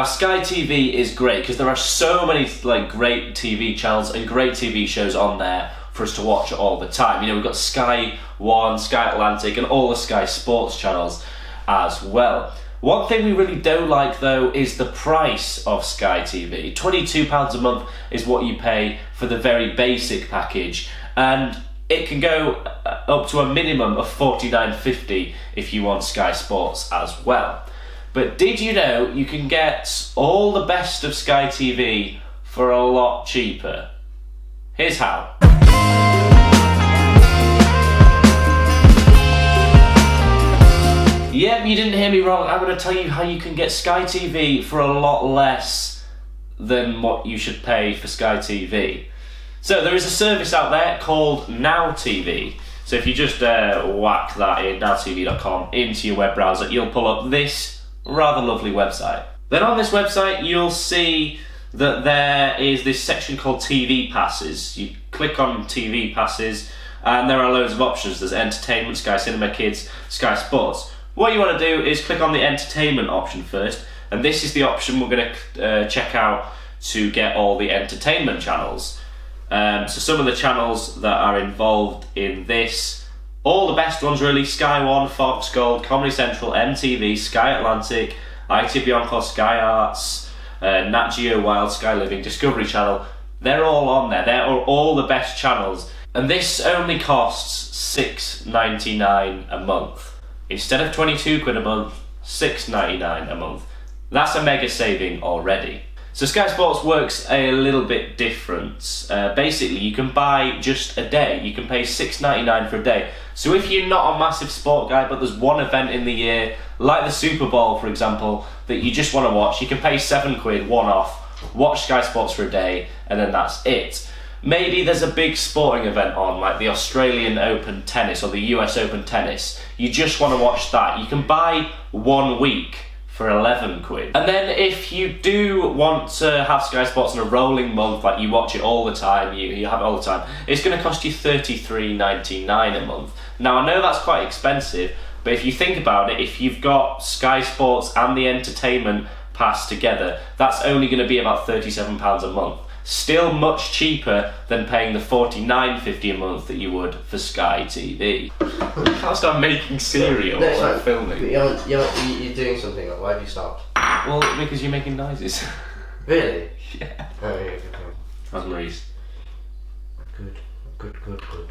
Now, Sky TV is great because there are so many like great TV channels and great TV shows on there for us to watch all the time. You know, we've got Sky One, Sky Atlantic, and all the Sky Sports channels as well. One thing we really don't like though is the price of Sky TV. £22 a month is what you pay for the very basic package, and it can go uh, up to a minimum of $49.50 if you want Sky Sports as well. But did you know you can get all the best of Sky TV for a lot cheaper? Here's how. Yep, you didn't hear me wrong. I'm going to tell you how you can get Sky TV for a lot less than what you should pay for Sky TV. So there is a service out there called Now TV. So if you just uh, whack that in nowtv.com into your web browser, you'll pull up this rather lovely website. Then on this website, you'll see that there is this section called TV passes. You click on TV passes, and there are loads of options. There's entertainment, Sky Cinema Kids, Sky Sports. What you want to do is click on the entertainment option first, and this is the option we're going to uh, check out to get all the entertainment channels. Um, so some of the channels that are involved in this all the best ones really Sky One, Fox Gold, Comedy Central, MTV, Sky Atlantic, ITV Encore, Sky Arts, uh, Nat Geo Wild, Sky Living, Discovery Channel. They're all on there. They're all the best channels. And this only costs six ninety nine a month. Instead of 22 quid a month, six ninety nine a month. That's a mega saving already. So Sky Sports works a little bit different. Uh, basically, you can buy just a day. You can pay six ninety nine for a day. So if you're not a massive sport guy, but there's one event in the year, like the Super Bowl, for example, that you just want to watch, you can pay seven quid one off, watch Sky Sports for a day, and then that's it. Maybe there's a big sporting event on, like the Australian Open tennis or the US Open tennis. You just want to watch that. You can buy one week for 11 quid. And then if you do want to have Sky Sports in a rolling month, like you watch it all the time, you, you have it all the time, it's going to cost you 33.99 a month. Now I know that's quite expensive, but if you think about it, if you've got Sky Sports and the entertainment pass together, that's only going to be about £37 a month. Still much cheaper than paying the forty nine fifty a month that you would for Sky TV. you can't start making cereal No, while no, filming. You're, you're, you're doing something. Why have you stopped? Well, because you're making noises. Really? yeah. Oh, yeah, good point. That's Maurice. Good, good, good, good.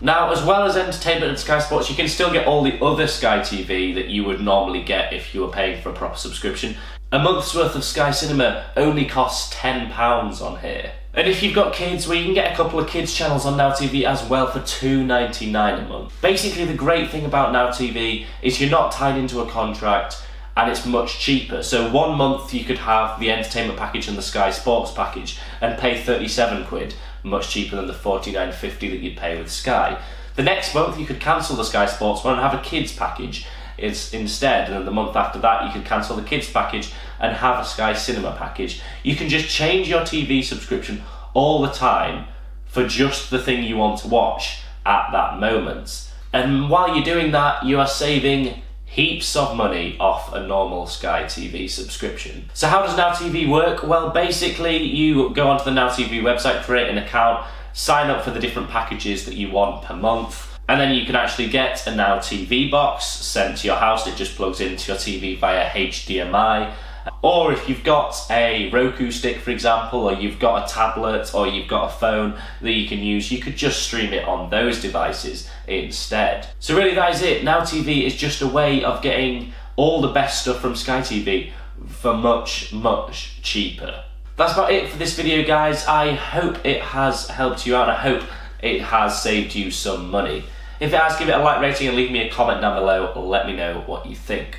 Now, as well as entertainment and Sky Sports, you can still get all the other Sky TV that you would normally get if you were paying for a proper subscription. A month's worth of Sky Cinema only costs £10 on here. And if you've got kids, well, you can get a couple of kids' channels on Now TV as well for $2.99 a month. Basically, the great thing about Now TV is you're not tied into a contract and it's much cheaper. So one month you could have the entertainment package and the Sky Sports package and pay 37 quid, much cheaper than the 49.50 that you'd pay with Sky. The next month you could cancel the Sky Sports one and have a kids package is instead and then the month after that you could cancel the kids package and have a Sky Cinema package. You can just change your TV subscription all the time for just the thing you want to watch at that moment. And while you're doing that, you are saving heaps of money off a normal Sky TV subscription. So how does Now TV work? Well, basically you go onto the Now TV website, create an account, sign up for the different packages that you want per month, and then you can actually get a Now TV box sent to your house. It just plugs into your TV via HDMI. Or if you've got a Roku stick, for example, or you've got a tablet, or you've got a phone that you can use, you could just stream it on those devices instead. So really that is it. Now TV is just a way of getting all the best stuff from Sky TV for much, much cheaper. That's about it for this video, guys. I hope it has helped you out. I hope it has saved you some money. If it has, give it a like rating and leave me a comment down below. Let me know what you think.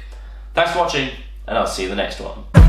Thanks for watching, and I'll see you in the next one.